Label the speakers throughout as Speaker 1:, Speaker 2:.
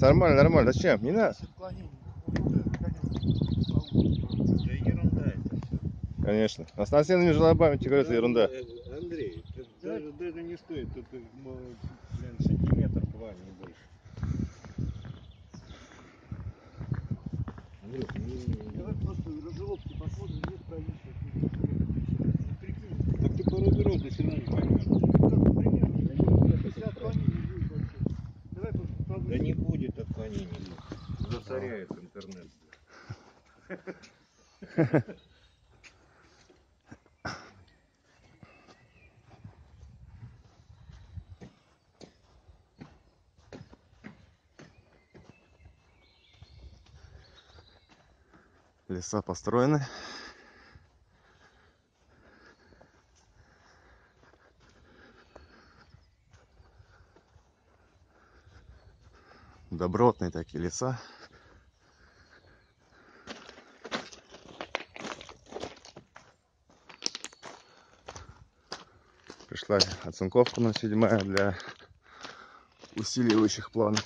Speaker 1: Нормально, нормально. Зачем? Не надо.
Speaker 2: Конечно,
Speaker 3: Да ерунда это все.
Speaker 1: Конечно. А с настенными желобами, тебе говорю, это ерунда.
Speaker 3: Андрей, это даже, даже не стоит, только м, блин, сантиметр два, не больше. Андрюх, не-
Speaker 2: Давай просто разжелобки посмотрим, нет. Ну, прикинь,
Speaker 3: Так ты по роду все равно не поймешь.
Speaker 2: примерно,
Speaker 3: Да не отклонений. Засоряет интернет.
Speaker 1: Леса построены. Добротные такие леса. Пришла оцинковка на седьмая для усиливающих планок.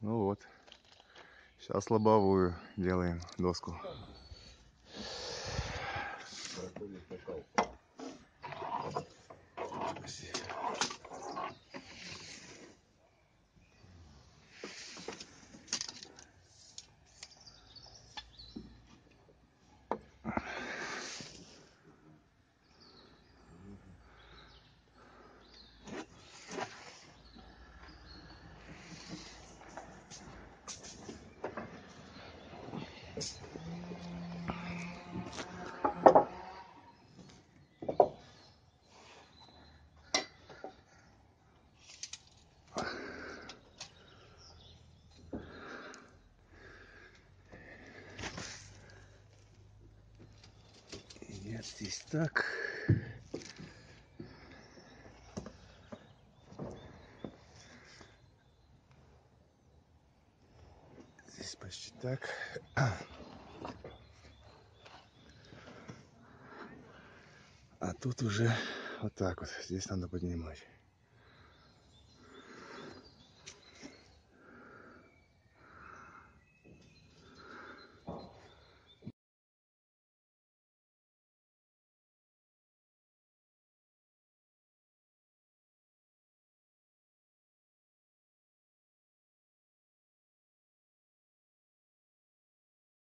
Speaker 1: Ну вот. Сейчас лобовую делаем доску. Нет, здесь так. Здесь почти так. А тут уже вот так вот. Здесь надо поднимать.